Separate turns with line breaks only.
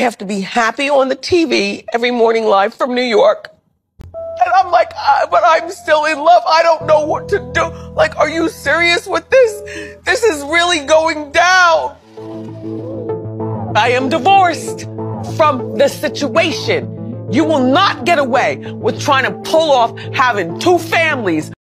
have to be happy on the TV every morning live from New York. And I'm like, I, but I'm still in love. I don't know what to do. Like, are you serious with this? This is really going down. I am divorced from the situation. You will not get away with trying to pull off having two families